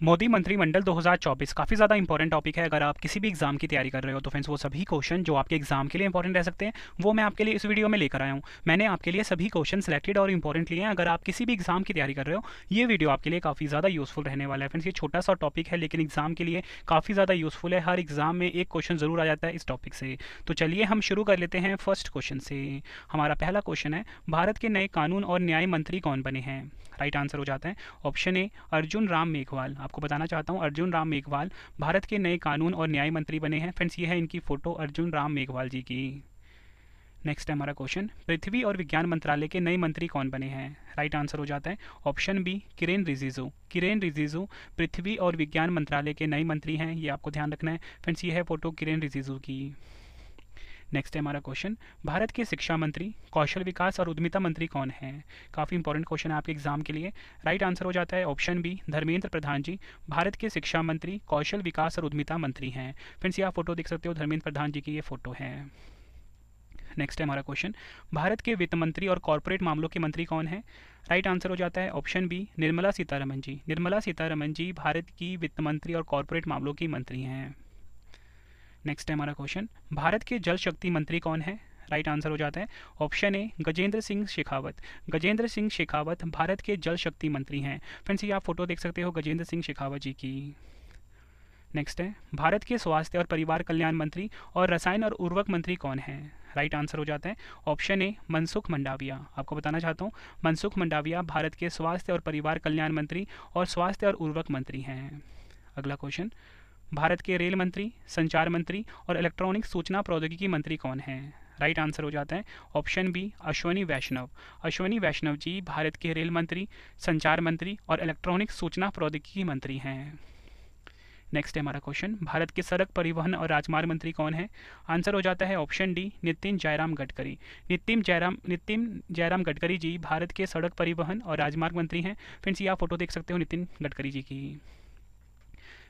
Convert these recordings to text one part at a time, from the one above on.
मोदी मंत्रिमंडल 2024 काफ़ी ज़्यादा इंपॉर्टेंट टॉपिक है। अगर आप किसी भी एग्ज़ाम की तैयारी कर रहे हो तो फ्रेंड्स वो सभी क्वेश्चन जो आपके एग्ज़ाम के लिए इंपॉर्टेंट रह सकते हैं, वो मैं आपके लिए इस वीडियो में लेकर आया हूँ। मैंने आपके लिए सभी क्वेश्चन सेलेक्टेड और इंपॉर्टेंट लिए हैं। अगर आप किसी भी एग्ज़ाम की तैयारी कर रहे हो, ये वीडियो आपके लिए काफ़ी ज़्यादा यूज़फुल रहने वाला है। फ्रेंड्स ये छोटा सा टॉपिक है, लेकिन एग्ज़ाम के लिए काफ़ी ज़्यादा यूज़फुल है। हर एग्ज़ाम में एक क्वेश्चन ज़रूर आ जाता है इस टॉपिक से। तो चलिए हम शुरू कर लेते हैं फ़र्स्ट क्वेश्चन से। हमारा पहला क्वेश्चन है, भारत के नए कानून और न्याय मंत्री कौन बने हैं? राइट आंसर हो जाता है। ऑप्शन ए अर्जुन राम मेघवाल आपको बताना चाहता हूँ अर्जुन राम मेघवाल भारत के नए कानून और न्याय मंत्री बने हैं। फ्रेंड्स ये है इनकी फ़ोटो अर्जुन राम मेघवाल जी की। नेक्स्ट है हमारा क्वेश्चन पृथ्वी और विज्ञान मंत्रालय के नए मंत्री कौन बने हैं? राइट आंसर हो जाता है। Option B Kiren Rijiju. Kiren Rijiju पृथ्वी और विज्ञान मंत्रालय के नए मंत्री हैं, ये आपको ध्यान रखना है। फ्रेंड्स ये है फ़ोटो किरेन रिजिजू की। नेक्स्ट है हमारा क्वेश्चन भारत के शिक्षा मंत्री, कौशल विकास और उद्यमिता मंत्री कौन है? काफ़ी इंपॉर्टेंट क्वेश्चन है आपके एग्ज़ाम के लिए. राइट आंसर हो जाता है ऑप्शन बी धर्मेंद्र प्रधान जी. भारत के शिक्षा मंत्री, कौशल विकास और उद्यमिता मंत्री हैं. फ्रेंड्स ये आप फ़ोटो देख सकते हो, धर्मेंद्र प्रधान जी की ये फ़ोटो है. नेक्स्ट है हमारा क्वेश्चन भारत के वित्त मंत्री और कॉरपोरेट मामलों के मंत्री कौन है? राइट आंसर हो जाता है ऑप्शन बी निर्मला सीतारमन जी. निर्मला सीतारमन जी भारत की वित्त मंत्री और कॉरपोरेट मामलों की मंत्री हैं. नेक्स्ट है हमारा क्वेश्चन भारत के जल शक्ति मंत्री कौन है? राइट आंसर हो जाता है. Option A Gajendra Singh Shekhawat. Gajendra Singh Shekhawat Bharat के जल शक्ति मंत्री हैं. फ्रेंड्स ये आप फ़ोटो देख सकते हो गजेंद्र सिंह शेखावत जी की. नेक्स्ट है. भारत के स्वास्थ्य और परिवार कल्याण मंत्री और रसायन और उर्वरक मंत्री कौन है? राइट आंसर हो जाता है. Option A Mansukh Mandaviya. आपको बताना चाहता हूँ, मनसुख मंडाविया भारत के स्वास्थ्य और परिवार कल्याण मंत्री और स्वास्थ्य और उर्वरक मंत्री हैं. अगला क्वेश्चन भारत के रेल मंत्री, संचार मंत्री और इलेक्ट्रॉनिक सूचना प्रौद्योगिकी मंत्री कौन हैं? राइट आंसर हो जाता है ऑप्शन बी अश्वनी वैष्णव। अश्वनी वैष्णव जी भारत के रेल मंत्री, संचार मंत्री और इलेक्ट्रॉनिक सूचना प्रौद्योगिकी मंत्री हैं। नेक्स्ट है हमारा क्वेश्चन भारत के सड़क परिवहन और राजमार्ग मंत्री कौन है? आंसर हो जाता है ऑप्शन डी नितिन जयराम गडकरी। नितिन जयराम नितिन जयराम गडकरी जी भारत के सड़क परिवहन और राजमार्ग मंत्री हैं। फ्रेंड्स ये आप फ़ोटो देख सकते हो नितिन गडकरी जी की।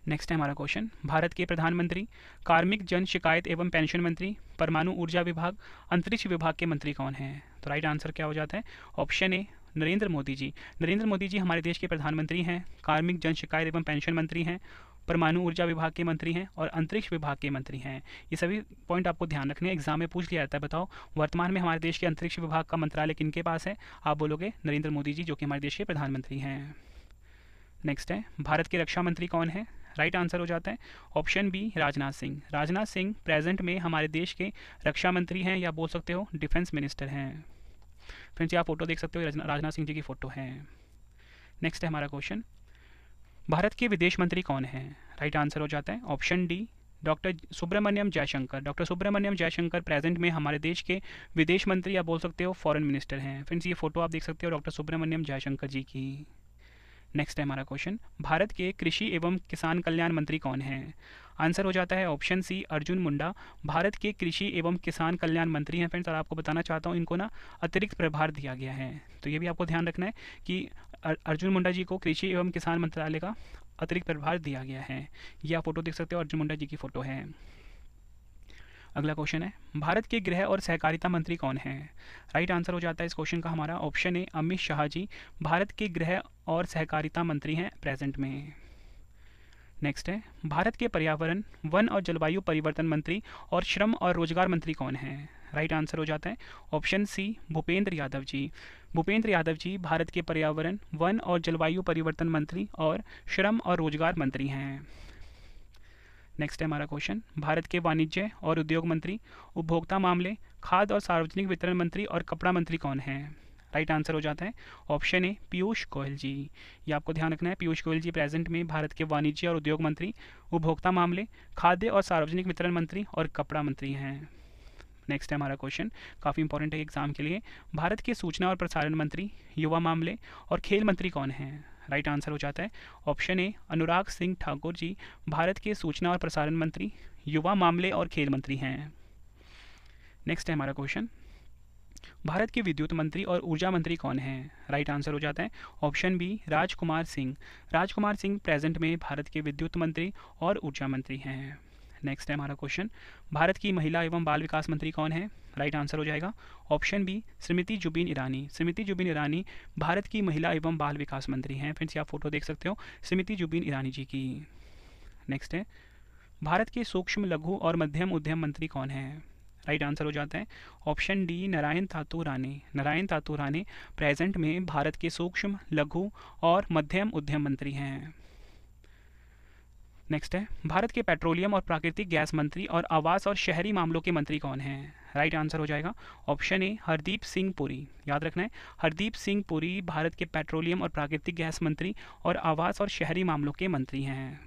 नेक्स्ट है हमारा क्वेश्चन भारत के प्रधानमंत्री, कार्मिक जन शिकायत एवं पेंशन मंत्री, परमाणु ऊर्जा विभाग, अंतरिक्ष विभाग के मंत्री कौन हैं? तो राइट आंसर क्या हो जाता है? Option A Narendra Modi ji. Narendra Modi ji हमारे देश के प्रधानमंत्री हैं, कार्मिक जन शिकायत एवं पेंशन मंत्री हैं, परमाणु ऊर्जा विभाग के मंत्री हैं और अंतरिक्ष विभाग के मंत्री हैं। ये सभी पॉइंट आपको ध्यान रखने एग्ज़ाम में पूछ लिया जाता है, बताओ, वर्तमान में हमारे देश के अंतरिक्ष विभाग का मंत्रालय किनके पास है? आप बोलोगे, नरेंद्र मोदी जी, जो कि हमारे देश के प्रधानमंत्री हैं। नेक्स्ट है, भारत के रक्षा मंत्री कौन है? राइट आंसर हो जाता है। Option B, Rajnath Singh. Rajnath Singh present में हमारे देश के रक्षा मंत्री हैं या बोल सकते हो, डिफेंस मिनिस्टर हैं। फ्रेंड्स आप फ़ोटो देख सकते हो राजनाथ सिंह जी की फ़ोटो है। नेक्स्ट है हमारा क्वेश्चन। भारत के विदेश मंत्री कौन है? राइट आंसर हो जाता है। Option D, doctor Subrahmanyam Jaishankar. Doctor Subrahmanyam Jaishankar present में हमारे देश के विदेश मंत्री या बोल सकते हो, फॉरेन मिनिस्टर हैं। फ्रेंड्स ये फ़ोटो आप देख सकते हो, डॉक्टर सुब्रमण्यम जयशंकर जी की। नेक्स्ट है हमारा क्वेश्चन भारत के कृषि एवं किसान कल्याण मंत्री कौन हैं? आंसर हो जाता है ऑप्शन सी अर्जुन मुंडा. भारत के कृषि एवं किसान कल्याण मंत्री हैं फ्रेंड्स और आपको बताना चाहता हूँ इनको ना अतिरिक्त प्रभार दिया गया है। तो ये भी आपको ध्यान रखना है कि अर्जुन मुंडा जी को कृषि एवं किसान मंत्रालय का अतिरिक्त प्रभार दिया गया है। यह आप फ़ोटो देख सकते हो, अर्जुन मुंडा जी की फ़ोटो है। अगला क्वेश्चन है, भारत के गृह और सहकारिता मंत्री कौन हैं? राइट आंसर हो जाता है इस क्वेश्चन का हमारा ऑप्शन है अमित शाह जी। भारत के गृह और सहकारिता मंत्री हैं प्रेजेंट में। नेक्स्ट है, भारत के पर्यावरण, वन और जलवायु परिवर्तन मंत्री और श्रम और रोज़गार मंत्री कौन हैं? राइट आंसर हो जाता है ऑप्शन सी भूपेंद्र यादव जी। भूपेंद्र यादव जी भारत के पर्यावरण, वन और जलवायु परिवर्तन मंत्री और श्रम और रोज़गार मंत्री हैं। नेक्स्ट है हमारा क्वेश्चन भारत के वाणिज्य और उद्योग मंत्री, उपभोक्ता मामले खाद्य और सार्वजनिक वितरण मंत्री और कपड़ा मंत्री कौन है? राइट आंसर हो जाता है ऑप्शन ए पीयूष गोयल जी. ये आपको ध्यान रखना है, पीयूष गोयल जी प्रेजेंट में भारत के वाणिज्य और उद्योग मंत्री, उपभोक्ता मामले, खाद्य और सार्वजनिक वितरण मंत्री और कपड़ा मंत्री हैं. नेक्स्ट है हमारा क्वेश्चन काफ़ी इंपॉर्टेंट है एग्ज़ाम के लिए. भारत के सूचना और प्रसारण मंत्री, युवा मामले और खेल मंत्री कौन हैं? राइट आंसर हो जाता है। ऑप्शन ए, अनुराग सिंह ठाकुर जी, भारत के सूचना और प्रसारण मंत्री, युवा मामले और खेल मंत्री हैं। नेक्स्ट है हमारा क्वेश्चन भारत के विद्युत मंत्री और ऊर्जा मंत्री कौन हैं? राइट आंसर हो जाता है। Option B Rajkumar Singh. Rajkumar Singh present में भारत के विद्युत मंत्री और ऊर्जा मंत्री हैं। नेक्स्ट है हमारा क्वेश्चन भारत की महिला एवं बाल विकास मंत्री कौन है? राइट आंसर हो जाएगा. ऑप्शन बी स्मृति जुबिन ईरानी स्मृति जुबिन ईरानी भारत की महिला एवं बाल विकास मंत्री हैं. फ्रेंड्स आप फ़ोटो देख सकते हो. स्मृति जुबिन ईरानी जी की. नेक्स्ट है. भारत के सूक्ष्म लघु और मध्यम उद्यम मंत्री कौन है? राइट आंसर हो जाता है. Option D Narayan Tatu Rane Narayan Tatu Rane present में भारत के सूक्ष्म, लघु और मध्यम उद्यम मंत्री हैं. नेक्स्ट है, भारत के पेट्रोलियम और प्राकृतिक गैस मंत्री और आवास और शहरी मामलों के मंत्री कौन हैं? राइट आंसर हो जाएगा ऑप्शन ए हरदीप सिंह पुरी। याद रखना है, हरदीप सिंह पुरी भारत के पेट्रोलियम और प्राकृतिक गैस मंत्री और आवास और शहरी मामलों के मंत्री हैं।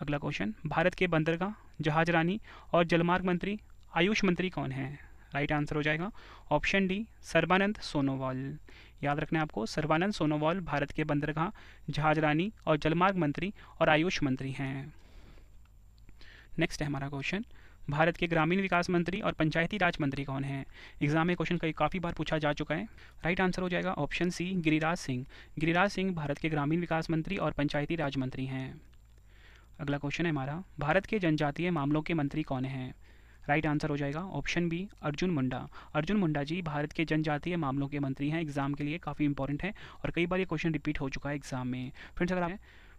अगला क्वेश्चन भारत के बंदरगाह जहाज़ रानी और जलमार्ग मंत्री, आयुष मंत्री कौन है? राइट आंसर हो जाएगा। Option D Sarbananda Sonowal. याद रखना है आपको सर्बानंद सोनोवाल भारत के बंदरगाह जहाज़ रानी और जलमार्ग मंत्री और आयुष मंत्री हैं। नेक्स्ट है हमारा क्वेश्चन भारत के ग्रामीण विकास मंत्री और पंचायती राज मंत्री कौन हैं? एग्ज़ाम में क्वेश्चन कई काफ़ी बार पूछा जा चुका है। राइट आंसर हो जाएगा ऑप्शन सी गिरिराज सिंह। गिरिराज सिंह भारत के ग्रामीण विकास मंत्री और पंचायती राज मंत्री हैं। अगला क्वेश्चन है हमारा, भारत के जनजातीय मामलों के मंत्री कौन हैं? राइट आंसर हो जाएगा ऑप्शन बी अर्जुन मुंडा अर्जुन मुंडा जी, भारत के जनजातीय मामलों के मंत्री हैं। एग्ज़ाम के लिए काफ़ी इंपॉर्टेंट है और कई बार ये क्वेश्चन रिपीट हो चुका है एग्ज़ाम में। फ्रेंड्स अगर आप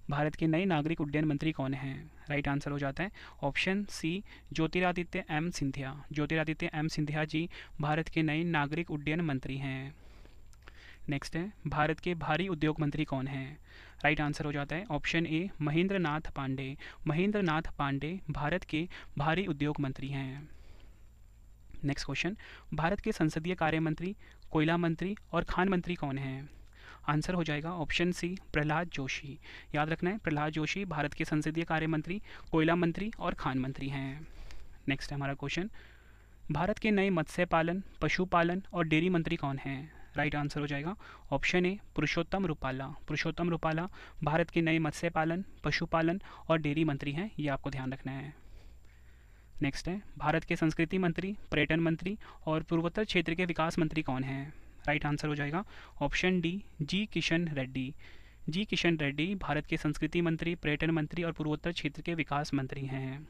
भारत के नए नागरिक उड्डयन मंत्री कौन हैं? राइट आंसर हो जाता है। Option C Jyotiraditya M Scindia. Jyotiraditya M Scindia ji, Bharat के नए नागरिक उड्डयन मंत्री हैं। नेक्स्ट है, भारत के भारी उद्योग मंत्री कौन हैं? राइट आंसर हो जाता है ऑप्शन ए महेंद्र नाथ पांडे। महेंद्र नाथ पांडे भारत के भारी उद्योग मंत्री हैं। नेक्स्ट क्वेश्चन भारत के संसदीय कार्य मंत्री, कोयला मंत्री और खान मंत्री कौन हैं? आंसर हो जाएगा ऑप्शन सी प्रहलाद जोशी। याद रखना है, प्रहलाद जोशी भारत के संसदीय कार्य मंत्री, कोयला मंत्री और खान मंत्री हैं। नेक्स्ट है हमारा क्वेश्चन भारत के नए मत्स्य पालन, पशुपालन और डेयरी मंत्री कौन हैं? राइट आंसर हो जाएगा। Option A, Purushottam Rupala. पुरुषोत्तम रूपाला भारत के नए मत्स्य पालन, पशुपालन और डेयरी मंत्री हैं, ये आपको ध्यान रखना है। नेक्स्ट है, भारत के संस्कृति मंत्री, पर्यटन मंत्री और पूर्वोत्तर क्षेत्र के विकास मंत्री कौन हैं? राइट आंसर हो जाएगा। Option D, G Kishan Reddy. G Kishan Reddy Bharat के संस्कृति मंत्री, पर्यटन मंत्री और पूर्वोत्तर क्षेत्र के विकास मंत्री हैं।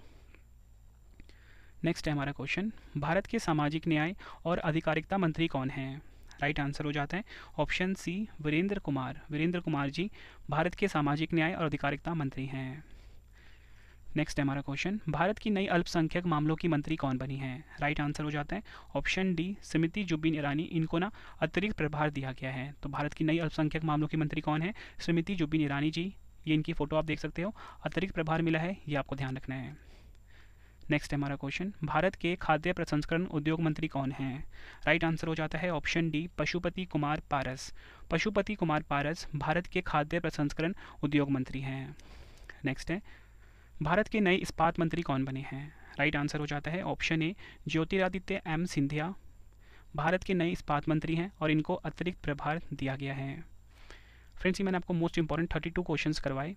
नेक्स्ट है हमारा क्वेश्चन, भारत के सामाजिक न्याय और अधिकारिकता मंत्री कौन हैं? राइट आंसर हो जाता है। Option C, Virendra Kumar. Virendra Kumar ji, Bharat के सामाजिक न्याय और अधिकारिकता मंत्री हैं। नेक्स्ट है हमारा क्वेश्चन भारत की नई अल्पसंख्यक मामलों की मंत्री कौन बनी है? राइट आंसर हो जाता है। ऑप्शन डी स्मृति जुबिन ईरानी इनको ना अतिरिक्त प्रभार दिया गया है। तो भारत की नई अल्पसंख्यक मामलों की मंत्री कौन है? स्मृति जुबिन ईरानी जी, ये इनकी फ़ोटो आप देख सकते हो। अतिरिक्त प्रभार मिला है, ये आपको ध्यान रखना है। नेक्स्ट है हमारा क्वेश्चन भारत के खाद्य प्रसंस्करण उद्योग मंत्री कौन हैं? राइट आंसर हो जाता है ऑप्शन डी पशुपति कुमार पारस। पशुपति कुमार पारस भारत के खाद्य प्रसंस्करण उद्योग मंत्री हैं। नेक्स्ट है, भारत के नए इस्पात मंत्री कौन बने हैं? राइट आंसर हो जाता है option A Jyotiraditya M Scindia. Bharat के नए इस्पात मंत्री हैं और इनको अतिरिक्त प्रभार दिया गया है। फ्रेंड्स ये मैंने आपको most important thirty two question करवाए।